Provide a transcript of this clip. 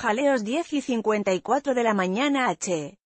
jaleos 10 y 54 de la mañana h.